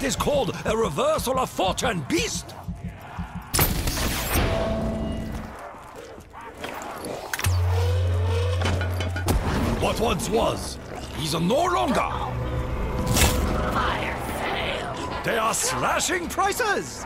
That is called a reversal of fortune, beast! What once was, is no longer. Fire sale. They are slashing prices!